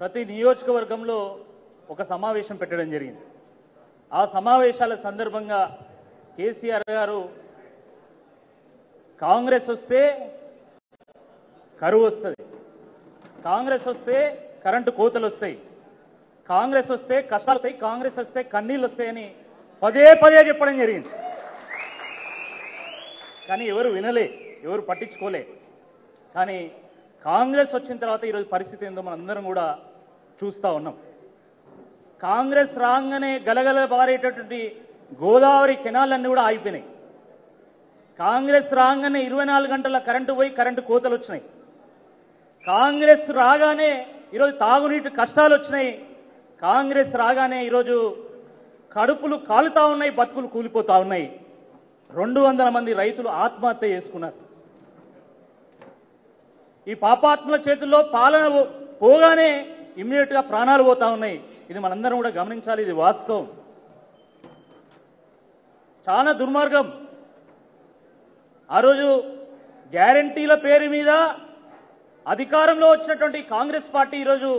ప్రతి నియోజకవర్గంలో ఒక సమావేశం పెట్టడం జరిగింది. ఆ సమావేశాల సందర్భంగా కేసీఆర్ గారు కాంగ్రెస్ వస్తే కరువు వస్తుంది. కాంగ్రెస్ వస్తే కరెంటు కోతలు వస్తాయి. కాంగ్రెస్ వస్తే కష్టాలు వస్తాయి. కాంగ్రెస్ వస్తే కన్నీళ్ళు వస్తాయని పదే పదే చెప్పడం జరిగింది. కానీ ఎవరు వినలే ఎవరు పట్టించుకోలే. కానీ కాంగ్రెస్ వచ్చిన తర్వాత ఈరోజు పరిస్థితి ఏందో మనందరం అందరం కూడా చూస్తూ ఉన్నాం. కాంగ్రెస్ రాగానే గలగల పారేటటువంటి గోదావరి కెనాలన్నీ కూడా ఆగిపోయినాయి. కాంగ్రెస్ రాగానే ఇరవై నాలుగు గంటల కరెంటు పోయి కరెంటు కోతలు వచ్చినాయి. కాంగ్రెస్ రాగానే ఈరోజు తాగునీటి కష్టాలు వచ్చినాయి. కాంగ్రెస్ రాగానే ఈరోజు కడుపులు కాలుతా ఉన్నాయి బతుకులు కూలిపోతా ఉన్నాయి. రెండు వందల మంది రైతులు ఆత్మహత్య చేసుకున్నారు. ఈ పాపాత్మల చేతుల్లో పాలన పోగానే ఇమ్మీడియట్గా ప్రాణాలు పోతా ఉన్నాయి. ఇది మనందరం కూడా గమనించాలి ఇది వాస్తవం. చాలా దుర్మార్గం. ఆ రోజు గ్యారంటీల పేరు మీద అధికారంలో వచ్చినటువంటి కాంగ్రెస్ పార్టీ ఈరోజు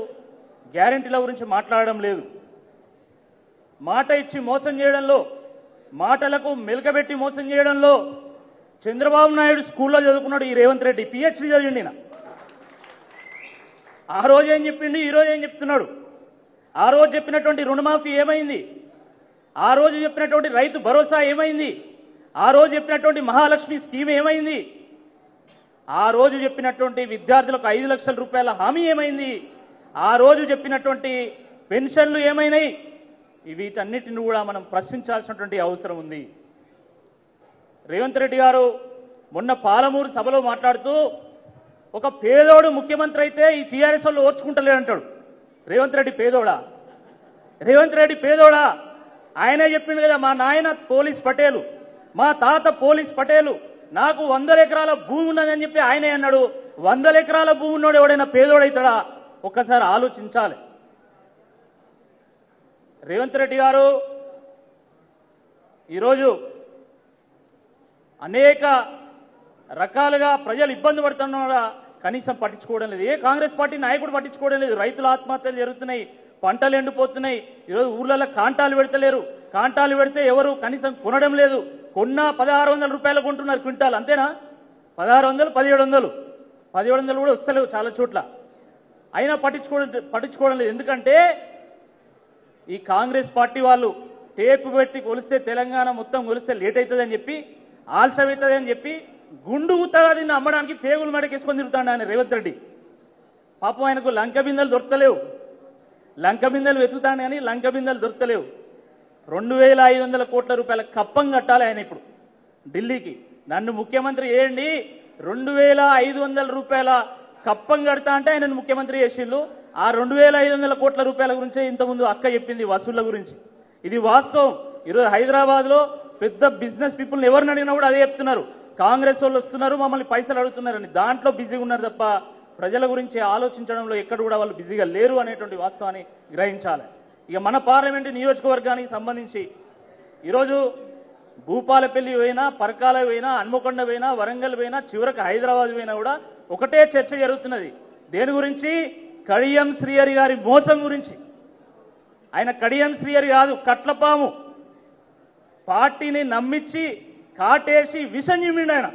గ్యారంటీల గురించి మాట్లాడడం లేదు. మాట ఇచ్చి మోసం చేయడంలో మాటలకు మెలకబెట్టి మోసం చేయడంలో చంద్రబాబు నాయుడు స్కూల్లో చదువుకున్నాడు ఈ రేవంత్ రెడ్డి పిహెచ్డి చదివిండి నా ఆ రోజు ఏం చెప్పిండు ఈ రోజు ఏం చెప్తున్నాడు? ఆ రోజు చెప్పినటువంటి రుణమాఫీ ఏమైంది? ఆ రోజు చెప్పినటువంటి రైతు భరోసా ఏమైంది? ఆ రోజు చెప్పినటువంటి మహాలక్ష్మి స్కీమ్ ఏమైంది? ఆ రోజు చెప్పినటువంటి విద్యార్థులకు ఐదు లక్షల రూపాయల హామీ ఏమైంది? ఆ రోజు చెప్పినటువంటి పెన్షన్లు ఏమైనాయి? వీటన్నిటిని కూడా మనం ప్రశ్నించాల్సినటువంటి అవసరం ఉంది. రేవంత్ రెడ్డి గారు మొన్న పాలమూరు సభలో మాట్లాడుతూ ఒక పేదోడు ముఖ్యమంత్రి అయితే ఈ టీఆర్ఎస్ వాళ్ళు ఓర్చుకుంటలేడంటాడు రేవంత్ రెడ్డి పేదోడా? రేవంత్ రెడ్డి పేదోడా? ఆయనే చెప్పిండు కదా మా నాయన పోలీస్ పటేలు మా తాత పోలీస్ పటేలు నాకు వందల ఎకరాల భూమి ఉన్నదని చెప్పి ఆయనే అన్నాడు. వందల ఎకరాల భూమి ఉన్నోడు ఎవడైనా పేదోడైతాడా? ఒక్కసారి ఆలోచించాలి. రేవంత్ రెడ్డి గారు ఈరోజు అనేక రకాలుగా ప్రజలు ఇబ్బంది పడుతున్నారా కనీసం పట్టించుకోవడం లేదు. ఏ కాంగ్రెస్ పార్టీ నాయకుడు పట్టించుకోవడం లేదు. రైతుల ఆత్మహత్యలు జరుగుతున్నాయి పంటలు ఎండిపోతున్నాయి. ఈరోజు ఊర్లలో కాంటాలు పెడతలేరు. కాంటాలు పెడితే ఎవరు కనీసం కొనడం లేదు. కొన్నా పదహారు వందల రూపాయలు కొంటున్నారు క్వింటాల్ అంతేనా? పదహారు వందలు పదిహేడు వందలు. పదిహేడు వందలు కూడా వస్తలేవు చాలా చోట్ల. అయినా పట్టించుకోవడం పట్టించుకోవడం లేదు. ఎందుకంటే ఈ కాంగ్రెస్ పార్టీ వాళ్ళు టేపు పెట్టి కొలిస్తే తెలంగాణ మొత్తం కొలిస్తే లేట్ అవుతుందని చెప్పి ఆలస్యం అవుతుందని అని చెప్పి గుండు గుత్తగా అమ్మడానికి పేగులు మడకేసుకొని తిరుగుతాడు ఆయన రేవంత్ రెడ్డి. పాపం ఆయనకు లంక బిందెలు దొరకలేవు. లంక బిందెలు వెతుకుతాడు కానీ లంక బిందెలు దొరకలేవు. రెండు వేల ఐదు వందల కోట్ల రూపాయల కప్పం కట్టాలి ఆయన ఇప్పుడు ఢిల్లీకి. నన్ను ముఖ్యమంత్రి చేయండి. రెండు వేల ఐదు వందల రూపాయల కప్పం కడతా అంటే ఆయనను ముఖ్యమంత్రి చేసిండు. ఆ రెండు వేల ఐదు వందల కోట్ల రూపాయల గురించే ఇంతకుముందు అక్క చెప్పింది వసూళ్ళ గురించి. ఇది వాస్తవం. ఈరోజు హైదరాబాద్లో పెద్ద బిజినెస్ పీపుల్ ఎవరిని అడిగినా కూడా అదే చెప్తున్నారు. కాంగ్రెస్ వాళ్ళు వస్తున్నారు మమ్మల్ని పైసలు అడుగుతున్నారని. దాంట్లో బిజీగా ఉన్నారు తప్ప ప్రజల గురించి ఆలోచించడంలో ఎక్కడ కూడా వాళ్ళు బిజీగా లేరు అనేటువంటి వాస్తవాన్ని గ్రహించాలి. ఇక మన పార్లమెంటు నియోజకవర్గానికి సంబంధించి ఈరోజు భూపాలపల్లి పోయినా పరకాల పోయినా హన్మకొండ పోయినా వరంగల్ పోయినా చివరకు హైదరాబాద్ పోయినా కూడా ఒకటే చర్చ జరుగుతున్నది. దేని గురించి? కడియం శ్రీహరి గారి మోసం గురించి. ఆయన కడియం శ్రీహరి కాదు కట్లపాము. పార్టీని నమ్మించి కాటేసి విషం ఆయన.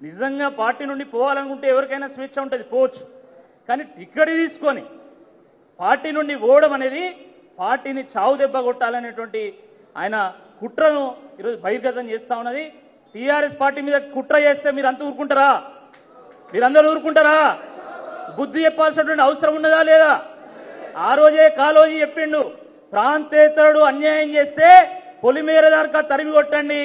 నిజంగా పార్టీ నుండి పోవాలనుకుంటే ఎవరికైనా స్వేచ్ఛ ఉంటుంది పోవచ్చు. కానీ టిక్కెట్ తీసుకొని పార్టీ నుండి పోవడం అనేది పార్టీని చావు దెబ్బ కొట్టాలనేటువంటి ఆయన కుట్రను ఈరోజు బహిర్గతం చేస్తా ఉన్నది. టీఆర్ఎస్ పార్టీ మీద కుట్ర చేస్తే మీరు అంత ఊరుకుంటారా? మీరందరూ ఊరుకుంటారా? బుద్ధి చెప్పాల్సినటువంటి అవసరం ఉన్నదా లేదా? ఆ రోజే కాలోజీ చెప్పిండు. ప్రాంతేతరుడు అన్యాయం చేస్తే పొలిమేర దాకా తరిమి కొట్టండి.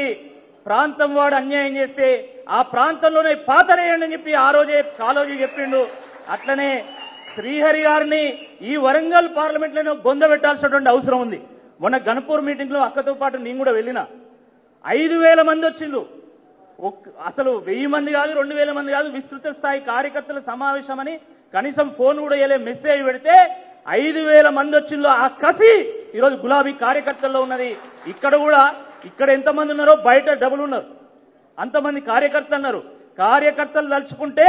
ప్రాంతం వాడు అన్యాయం చేస్తే ఆ ప్రాంతంలోనే పాతరేయండి అని చెప్పి ఆ రోజే కాలోజీ చెప్పిండు. అట్లనే శ్రీహరి గారిని ఈ వరంగల్ పార్లమెంట్లోనే బొంద పెట్టాల్సినటువంటి అవసరం ఉంది. మొన్న గణపూర్ మీటింగ్లో అక్కతో పాటు నేను కూడా వెళ్ళిన. ఐదు వేల మంది వచ్చిండు ఒక్- అసలు వెయ్యి మంది కాదు రెండు వేల మంది కాదు విస్తృత స్థాయి కార్యకర్తల సమావేశమని కనీసం ఫోన్ కూడా వేయలే మెసేజ్ పెడితే ఐదు వేల మంది వచ్చిందో ఆ కసి ఈరోజు గులాబీ కార్యకర్తల్లో ఉన్నది. ఇక్కడ కూడా ఇక్కడ ఎంతమంది ఉన్నారో బయట డబుల్ ఉన్నారు. అంతమంది కార్యకర్తలు అన్నారు. కార్యకర్తలు తలుచుకుంటే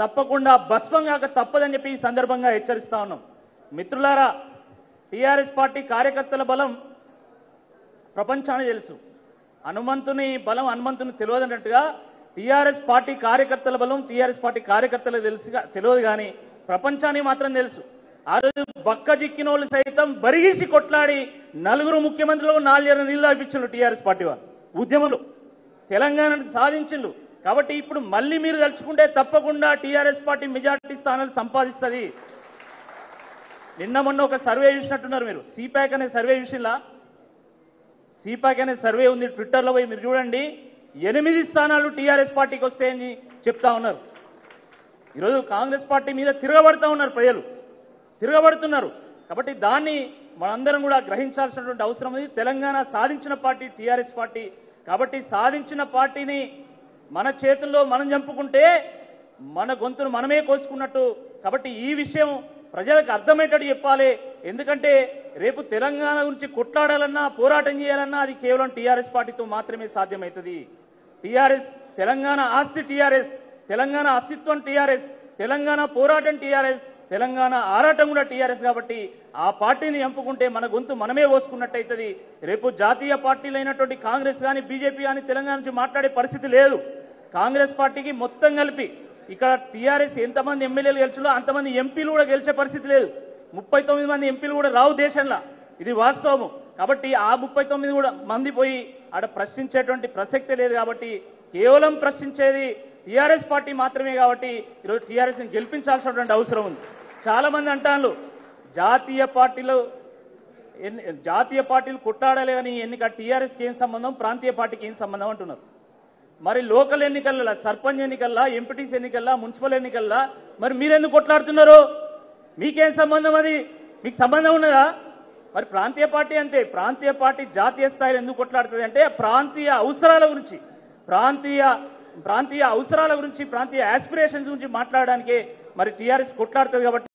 తప్పకుండా భస్మం కాక తప్పదని చెప్పి ఈ సందర్భంగా హెచ్చరిస్తా ఉన్నాం. మిత్రులారా టీఆర్ఎస్ పార్టీ కార్యకర్తల బలం ప్రపంచానికి తెలుసు. హనుమంతుని బలం హనుమంతుని తెలియదన్నట్టుగా టీఆర్ఎస్ పార్టీ కార్యకర్తల బలం టీఆర్ఎస్ పార్టీ కార్యకర్తలకు తెలుసు తెలియదు కానీ ప్రపంచానికి మాత్రం తెలుసు. ఆ రోజు బక్క వాళ్ళు సైతం బరిగిసి కొట్లాడి నలుగురు ముఖ్యమంత్రులు నాలుగు నీళ్ళు ఇప్పించారు టీఆర్ఎస్ పార్టీ వారు ఉద్యమంలో. తెలంగాణను సాధించిండు కాబట్టి ఇప్పుడు మళ్ళీ మీరు తలుచుకుంటే తప్పకుండా టీఆర్ఎస్ పార్టీ మెజార్టీ స్థానాలు సంపాదిస్తుంది. నిన్న మొన్న ఒక సర్వే చూసినట్టున్నారు మీరు. సిపాక్ అనే సర్వే చూసిలా సిపాక్ అనే సర్వే ఉంది. ట్విట్టర్లో పోయి మీరు చూడండి. ఎనిమిది స్థానాలు టీఆర్ఎస్ పార్టీకి వస్తాయని చెప్తా ఉన్నారు. ఈరోజు కాంగ్రెస్ పార్టీ మీద తిరగబడతా ఉన్నారు ప్రజలు. తిరగబడుతున్నారు. కాబట్టి దాన్ని మనందరం కూడా గ్రహించాల్సినటువంటి అవసరం ఉంది. తెలంగాణ సాధించిన పార్టీ టీఆర్ఎస్ పార్టీ. కాబట్టి సాధించిన పార్టీని మన చేతుల్లో మనం చంపుకుంటే మన గొంతును మనమే కోసుకున్నట్టు. కాబట్టి ఈ విషయం ప్రజలకు అర్థమయ్యేటట్టు చెప్పాలి. ఎందుకంటే రేపు తెలంగాణ గురించి కొట్లాడాలన్నా పోరాటం చేయాలన్నా అది కేవలం టీఆర్ఎస్ పార్టీతో మాత్రమే సాధ్యమవుతుంది. టీఆర్ఎస్ తెలంగాణ ఆస్తి టీఆర్ఎస్ తెలంగాణ అస్తిత్వం టీఆర్ఎస్ తెలంగాణ పోరాటం టీఆర్ఎస్ తెలంగాణ ఆరాటం కూడా టీఆర్ఎస్ కాబట్టి ఆ పార్టీని ఎంపుకుంటే మన గొంతు మనమే పోసుకున్నట్టయితది. రేపు జాతీయ పార్టీలైనటువంటి కాంగ్రెస్ కానీ బీజేపీ కానీ తెలంగాణ నుంచి మాట్లాడే పరిస్థితి లేదు. కాంగ్రెస్ పార్టీకి మొత్తం కలిపి ఇక్కడ టీఆర్ఎస్ ఎంతమంది ఎమ్మెల్యేలు గెలిచిందో అంతమంది ఎంపీలు కూడా గెలిచే పరిస్థితి లేదు. ముప్పై తొమ్మిది మంది ఎంపీలు కూడా రావు దేశంలో. ఇది వాస్తవం కాబట్టి ఆ ముప్పై తొమ్మిది కూడా మంది పోయి ఆడ ప్రశ్నించేటువంటి ప్రసక్తే లేదు కాబట్టి కేవలం ప్రశ్నించేది టీఆర్ఎస్ పార్టీ మాత్రమే కాబట్టి ఈరోజు టీఆర్ఎస్ని గెలిపించాల్సినటువంటి అవసరం ఉంది. చాలా మంది అంటాను జాతీయ పార్టీలు ఎన్ని- జాతీయ పార్టీలు కొట్టాడలే కానీ ఎన్నిక టీఆర్ఎస్కి ఏం సంబంధం ప్రాంతీయ పార్టీకి ఏం సంబంధం అంటున్నారు. మరి లోకల్ ఎన్నికల్లో సర్పంచ్ ఎన్నికల్లా ఎంపీటీసీ ఎన్నికల్లా మున్సిపల్ ఎన్నికల్లా మరి మీరెందుకు కొట్లాడుతున్నారు? మీకేం సంబంధం అది? మీకు సంబంధం ఉన్నదా? మరి ప్రాంతీయ పార్టీ అంతే. ప్రాంతీయ పార్టీ జాతీయ స్థాయిలో ఎందుకు కొట్లాడుతుంది అంటే ప్రాంతీయ అవసరాల గురించి ప్రాంతీయ ప్రాంతీయ అవసరాల గురించి ప్రాంతీయ ఆస్పిరేషన్స్ గురించి మాట్లాడడానికి మరి టీఆర్ఎస్ కొట్లాడుతుంది కాబట్టి